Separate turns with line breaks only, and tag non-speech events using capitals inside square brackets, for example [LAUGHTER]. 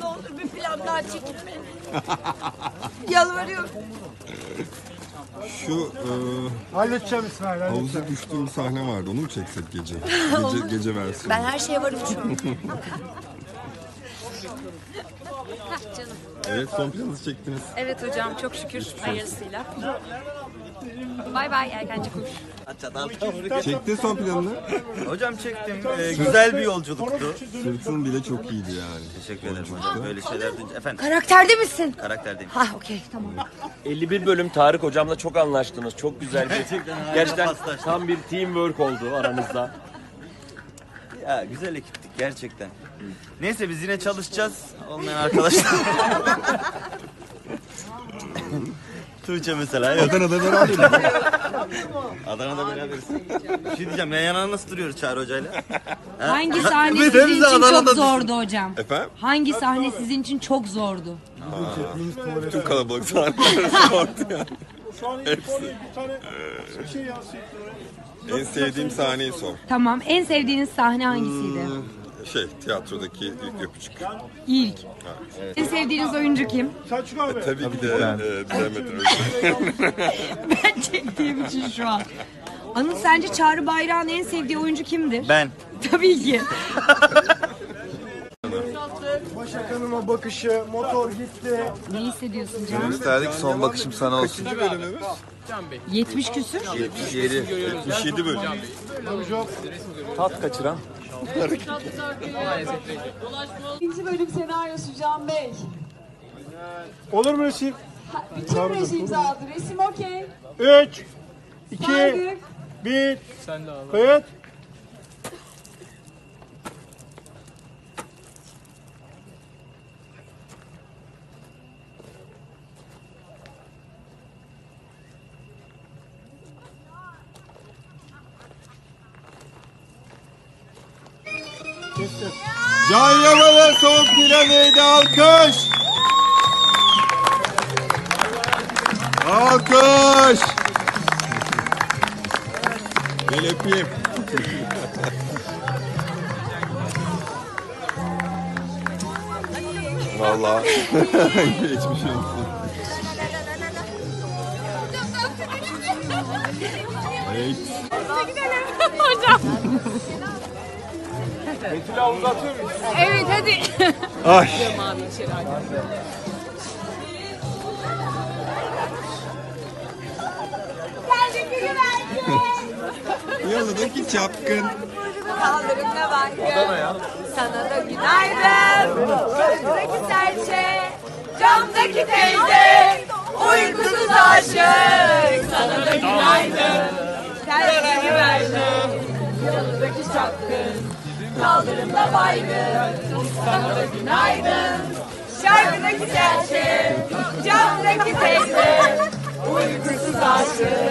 Ne olur bir plan daha çekin beni. Yalvarıyorum.
Şu e,
Halledeceğim İsmail
havuza düştüğüm sahne vardı. Onu mu çeksek gece? [LAUGHS] Gece, gece versiyonu.
Ben her şeye varım [LAUGHS] çünkü.
Evet son planınızı çektiniz.
Evet hocam çok şükür hayırlısıyla. Bay bay Erkenci Kuş.
Çektin son planını.
Hocam çektim. Ee, güzel bir yolculuktu.
Sırtın bile çok iyiydi yani.
Teşekkür ederim hocam. Böyle şeyler duyunca. Efendim
Karakterde misin?
karakterdeyim.
Ha okey tamam.
51 bölüm Tarık hocamla çok anlaştınız. Çok güzel bir
Gerçekten harika
Gerçekten
paslaştık.
tam bir teamwork oldu aranızda.
Ya güzel ekiptik gerçekten. Neyse biz yine çalışacağız. Olmayan arkadaşlar. [LAUGHS] Tuğçe mesela. Yok.
Adana'da beraber [LAUGHS]
Adana'da beraberiz. Bir şey diyeceğim yan yana nasıl duruyoruz Çağrı Hoca'yla?
Hangi [LAUGHS] sahne sizin için
Adana'da
çok zordu hocam?
Efendim?
Hangi sahne sizin için çok zordu?
Tüm kalabalık sahneleri sordu ya.
Şu an bir tane bir tane bir şey
En sevdiğim sahneyi sor.
Tamam. En sevdiğiniz sahne hangisiydi?
Şey tiyatrodaki ilk öpücük.
İlk. En sevdiğiniz oyuncu kim?
Selçuk abi.
Tabii ki de e, Demet Özdemirel. [LAUGHS]
Ben çektiğim için şu an. Anıl sence Çağrı Bayrak'ın en sevdiği oyuncu kimdir?
Ben. [LAUGHS]
Tabii ki.
Başak Hanım'a bakışı, motor gitti.
Ne hissediyorsun Can?
İsterdik son bakışım sana olsun.
Kaçıncı bölümümüz?
70 küsür.
77.
77 bölüm.
Tat kaçıran.
İkinci bölüm senaryosu Can Bey.
Olur mu resim?
Bütün reji imzaladı. Resim okey.
3, 2,
Saydık.
1. Kayıt.
Can Yaman'ın son planıydı alkış. Alkış. Gel öpeyim. Vallahi [LAUGHS] geçmiş olsun. Evet.
Evet hadi.
Ay. Yalıdaki çapkın.
Kaldırımda bankı. Sana da günaydın. Köşkteki serçe. Camdaki teyze. Uykusuz aşık. Sana da günaydın. Terliğini verdim. Yalıdaki çapkın. Kaldırımda baygın. Sana da günaydın. Şarkıdaki serçe Camdaki tekne Uykusuz aşık.